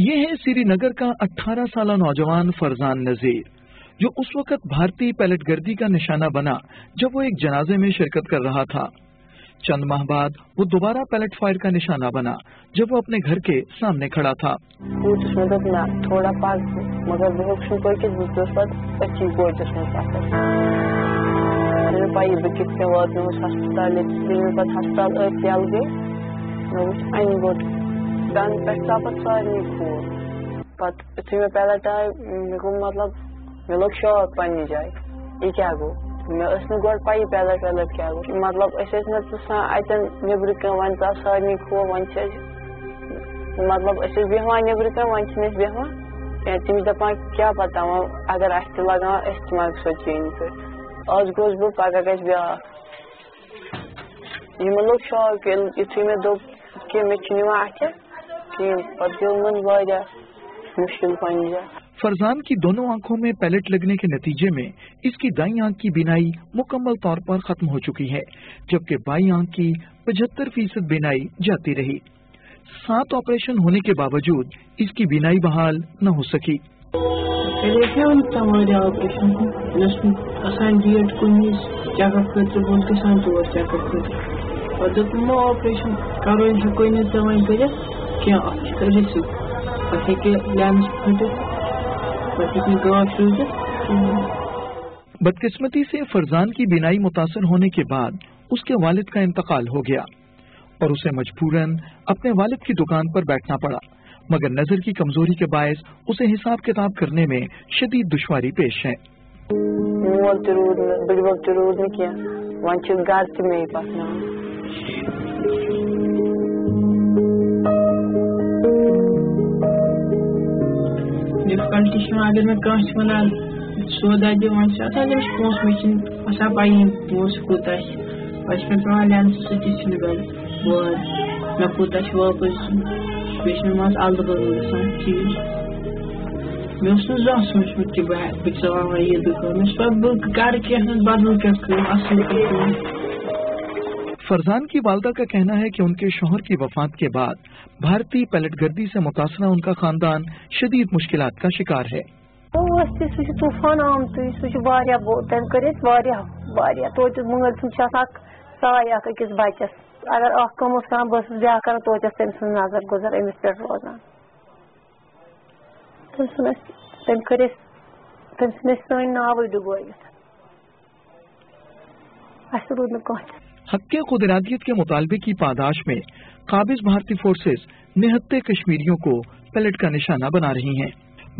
ये है श्रीनगर का 18 साल नौजवान फरजान नजीर, जो उस वक्त भारतीय पैलेट गर्दी का निशाना बना, जब वो एक जनाजे में शिरकत कर रहा था। चंद माह बाद वो दोबारा पैलेट फायर का निशाना बना, जब वो अपने घर के सामने खड़ा था। थोड़ा पास मगर दान पे सारे खोल पत यु मे पैलेट आय मे गो मतलब मे लोग शौक पन्ने जाए यह क्या गो मे गो पी पैलेट वैलेट क्या गो मतलब ना अतन नबर वन चा सारे खो वन मतलब बेहान नबर वन बेहान तमिस दपान क्या पता वह अगर अस लगान अस मा सोचे पे आज गोस बह पगह ग ब्या लोग शौक यु मे दोप कि मे मुश्किल फरजान की दोनों आँखों में पैलेट लगने के नतीजे में इसकी दाई आँख की बिनाई मुकम्मल तौर पर खत्म हो चुकी है जबकि बाई आँख की पचहत्तर फ़ीसद बिनाई जाती रही। सात ऑपरेशन होने के बावजूद इसकी बिनाई बहाल न हो सकी। ऑपरेशन कि गाश बदकिस्मती से फरजान की बिनाई मुतासर होने के बाद उसके वालिद का इंतकाल हो गया और उसे मजबूरन अपने वालिद की दुकान पर बैठना पड़ा। मगर नज़र की कमज़ोरी के बायस उसे हिसाब किताब करने में शदीद दुश्वारी पेश है। डिफिकल्टी अगर मे कह वन सौदा दि वन अगर पोस मे आसान पी पोस कूत पे पे लेंस सिलगल बोर मे कूत वापस बे मज अल बदल ग चीज़ मे जा सोचमुत कि बह चलावा ये दुकान बह कर कह बदल क्या असल फरजान की वालदा का कहना है कि उनके शोहर की वफात के बाद भारतीय पैलेट गर्दी से मुतासरा उनका खानदान शदीद मुश्किल का शिकार है। तूफ़ान आमत कर मगर साय अकिस बचस अगर कम कर बस ब्या कर तोतस तम नज़र गुजर अमिस पे रोजान तम कर सन नाव डुबोत अस रूद कह हक खुदरादियत के मुतालबे की पादाश में काबिज भारतीय फोर्सेज निहत्ते कश्मीरियों को पैलेट का निशाना बना रही हैं।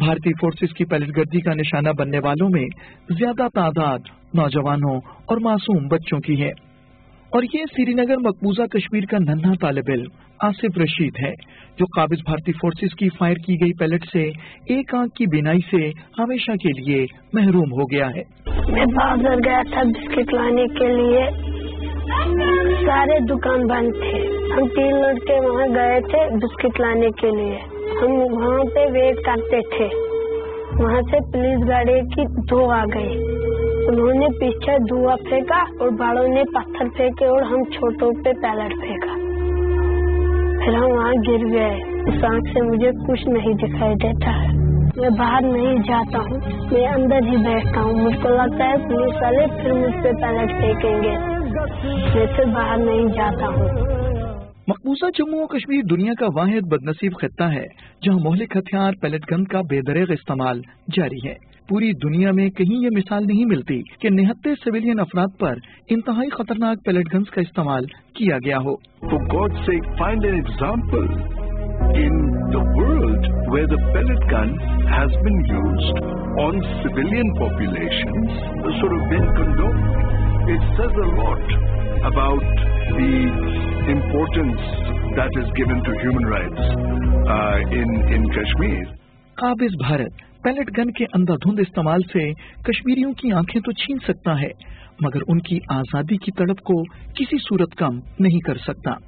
भारतीय फोर्सेज की पैलेट गर्दी का निशाना बनने वालों में ज़्यादा तादाद नौजवानों और मासूम बच्चों की है। और ये श्रीनगर मकबूजा कश्मीर का नन्हा तालब इल्म आसिफ रशीद है, जो काबिज भारतीय फोर्सेज की फायर की गई पैलेट से एक आँख की बिनाई से हमेशा के लिए महरूम हो गया है। मैं बाज़ार गया था बिस्किट लाने के लिए। सारे दुकान बंद थे। हम तीन लड़के वहाँ गए थे बिस्किट लाने के लिए। हम वहाँ पे वेट करते थे। वहाँ से पुलिस गाड़ी की दो आ गई। उन्होंने पीछे धुआँ फेंका और बड़ों ने पत्थर फेंके और हम छोटों पे पैलेट फेंका। फिर हम वहाँ गिर गए। इस आँख से मुझे कुछ नहीं दिखाई देता। है मैं बाहर नहीं जाता हूँ, मैं अंदर ही बैठता हूँ। मुझको लगता है पुलिस वाले फिर मुझ पे पैलेट फेंकेंगे। बाहर नहीं जाता हूँ मकबूजा जम्मू और कश्मीर दुनिया का वाहिद बदनसीब खत्ता है, जहाँ मोहलिक हथियार, पैलेट गन का बेदरेग इस्तेमाल जारी है पूरी दुनिया में कहीं ये मिसाल नहीं मिलती कि निहत्ते सिविलियन अफराद पर इंतहाई खतरनाक पैलेट गन्स का इस्तेमाल किया गया हो has. It says a lot about the importance that is given to human rights uh, in in Kashmir. काबिज भारत पैलेट गन के अंधाधुंध इस्तेमाल से कश्मीरियों की आँखें तो छीन सकता है मगर उनकी आज़ादी की तड़प को किसी सूरत कम नहीं कर सकता